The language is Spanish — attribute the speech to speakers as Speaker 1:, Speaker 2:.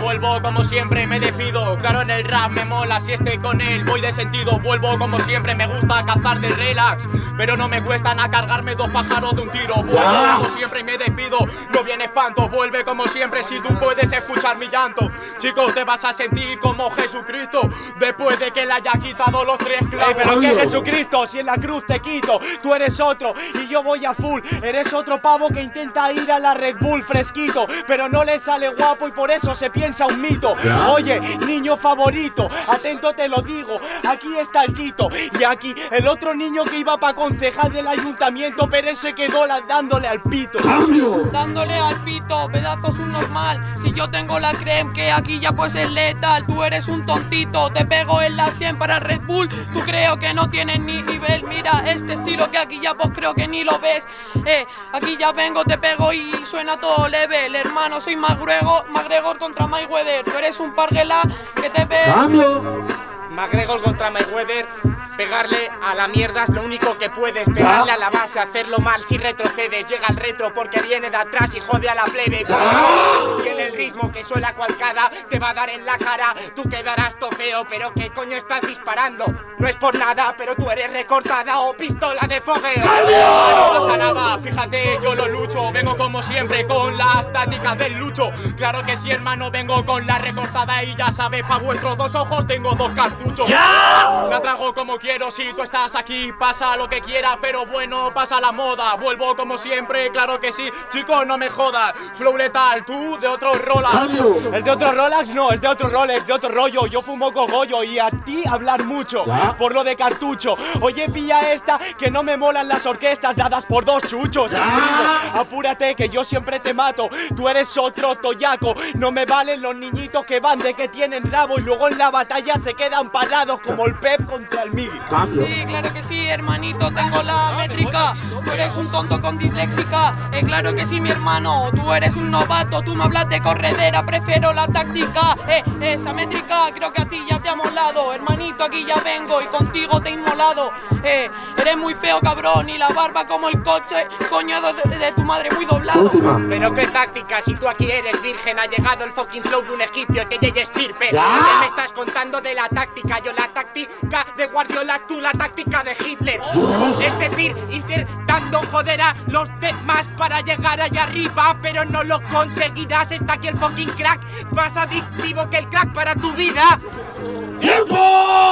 Speaker 1: vuelvo como siempre, me despido. Claro, en el rap me mola, si estoy con él voy de sentido. Vuelvo como siempre, me gusta cazar de relax. Pero no me cuesta nada cargarme dos pájaros de un tiro. Vuelvo como siempre y me despido. No viene espanto, vuelve como siempre si tú puedes escuchar mi llanto. Chicos, te vas a sentir como Jesucristo después de que le haya quitado los tres clavos.
Speaker 2: pero que Jesucristo, si en la cruz te quito, tú eres otro y yo voy a full. Eres otro pavo que intenta ir a la Red Bull fresquito, pero no le sale guapo y por eso se piensa un mito. Oye, niño favorito, atento te lo digo, aquí está el Quito y aquí el otro niño que iba para concejal del ayuntamiento, pero se quedó dándole al pito.
Speaker 3: Dándole al pito, pedazos un normal. Si yo tengo la creme que aquí ya pues es letal, tú eres un tontito, te pego en la 100 para Red Bull, tú creo que no tienes ni nivel, mira este estilo que aquí ya pues creo que ni lo ves. Eh, aquí ya vengo, te pego y suena todo level, hermano, soy McGregor, McGregor contra Mayweather, tú eres un parguela que te ve.
Speaker 4: McGregor contra Mayweather Pegarle a la mierda es lo único que puedes. Pegarle a la base, hacerlo mal si retrocedes. Llega el retro porque viene de atrás y jode a la plebe. Y en el ritmo que suena cualcada te va a dar en la cara. Tú quedarás feo, pero ¿qué coño estás disparando? No es por nada, pero tú eres recortada o pistola de fogueo.
Speaker 1: No pasa nada, fíjate, yo lucho. Vengo como siempre con las tácticas del lucho. Claro que sí, hermano, vengo con la recortada y ya sabes, pa' vuestros dos ojos tengo dos cartuchos. ¡Ya! Me atrago como quiero quiero si tú estás aquí, pasa lo que quieras, pero bueno, pasa la moda. Vuelvo como siempre, claro que sí. Chicos, no me jodas. Flow letal, tú de otro Rolex.
Speaker 2: ¿Es de otro Rolex? No, es de otro Rolex, de otro rollo. Yo fumo cogollo y a ti hablar mucho. Por lo de cartucho. Oye, pilla esta, que no me molan las orquestas dadas por dos chuchos. Apúrate, que yo siempre te mato. Tú eres otro toyaco. No me valen los niñitos que van de que tienen rabo y luego en la batalla se quedan parados como el Pep contra el Miguel.
Speaker 3: Sí, claro que sí, hermanito, tengo la métrica. Tú eres un tonto con disléxica. Eh, claro que sí, mi hermano. Tú eres un novato, tú me hablas de corredera, prefiero la táctica. Eh, esa métrica creo que a ti ya te ha molado. Hermanito, aquí ya vengo y contigo te he inmolado. Eh, eres muy feo, cabrón, y la barba como el coche, coño de, tu madre muy doblado.
Speaker 4: Pero qué táctica, si tú aquí eres virgen, ha llegado el fucking flow de un egipcio que llegue estirpe. ¿Qué me estás contando de la táctica? Yo la táctica de Guardiola tú la táctica de Hitler. Es decir, intentando joder a los demás para llegar allá arriba, pero no lo conseguirás. Está aquí el fucking crack, más adictivo que el crack para tu vida. ¡Tiempo!